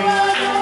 I was